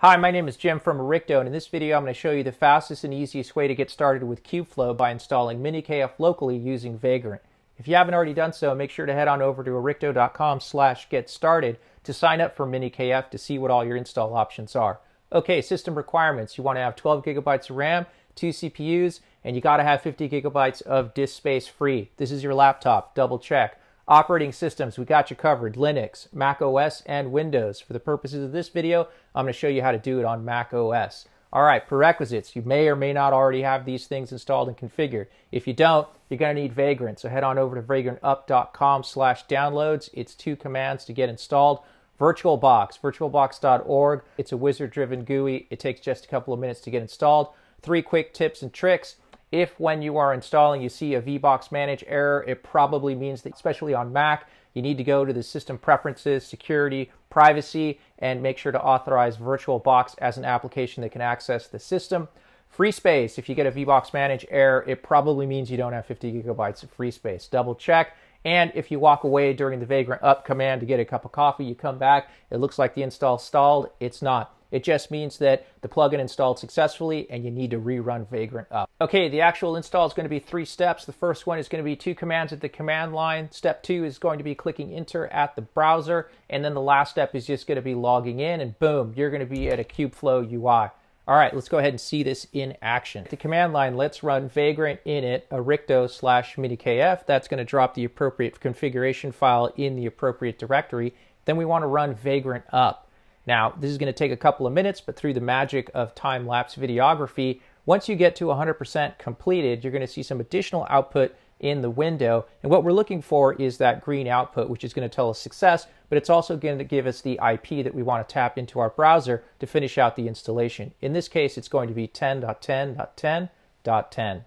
Hi, my name is Jim from Arrikto, and in this video I'm going to show you the fastest and easiest way to get started with Kubeflow by installing MiniKF locally using Vagrant. If you haven't already done so, make sure to head on over to arrikto.com slash get started to sign up for MiniKF to see what all your install options are. Okay, system requirements. You want to have 12 gigabytes of RAM, two CPUs, and you got to have 50 gigabytes of disk space free. This is your laptop, double check. Operating systems, we got you covered Linux, Mac OS, and Windows. For the purposes of this video, I'm going to show you how to do it on Mac OS. All right, prerequisites. You may or may not already have these things installed and configured. If you don't, you're going to need Vagrant. So head on over to vagrantup.com slash downloads. It's two commands to get installed. VirtualBox, virtualbox.org. It's a wizard-driven GUI. It takes just a couple of minutes to get installed. Three quick tips and tricks. If when you are installing you see a VBox Manage error, it probably means that, especially on Mac, you need to go to the system preferences, security, privacy, and make sure to authorize VirtualBox as an application that can access the system. Free space, if you get a VBox Manage error, it probably means you don't have 50 gigabytes of free space. Double check. And if you walk away during the Vagrant Up command to get a cup of coffee, you come back, it looks like the install stalled. It's not. It just means that the plugin installed successfully and you need to rerun Vagrant up. Okay, the actual install is going to be three steps. The first one is going to be two commands at the command line. Step two is going to be clicking enter at the browser. And then the last step is just going to be logging in and boom, you're going to be at a Kubeflow UI. All right, let's go ahead and see this in action. The command line, let's run vagrant init arrikto slash minikf. That's going to drop the appropriate configuration file in the appropriate directory. Then we want to run vagrant up. Now, this is going to take a couple of minutes, but through the magic of time-lapse videography, once you get to 100% completed, you're going to see some additional output in the window. And what we're looking for is that green output, which is going to tell us success, but it's also going to give us the IP that we want to tap into our browser to finish out the installation. In this case, it's going to be 10.10.10.10.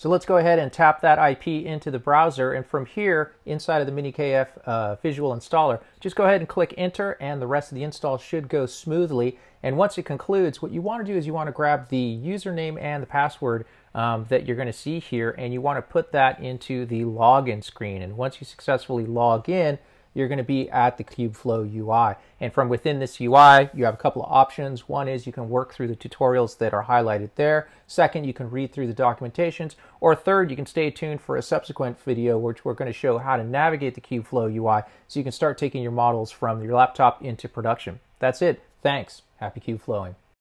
So let's go ahead and tap that IP into the browser. And from here, inside of the MiniKF uh, visual installer, just go ahead and click enter and the rest of the install should go smoothly. And once it concludes, what you want to do is you want to grab the username and the password um, that you're going to see here, and you want to put that into the login screen. And once you successfully log in, you're going to be at the Kubeflow UI. And from within this UI, you have a couple of options. One is you can work through the tutorials that are highlighted there. Second, you can read through the documentations. Or third, you can stay tuned for a subsequent video which we're going to show how to navigate the Kubeflow UI so you can start taking your models from your laptop into production. That's it. Thanks. Happy Kubeflowing.